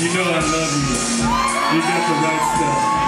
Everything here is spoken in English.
You know I love you. You got the right stuff.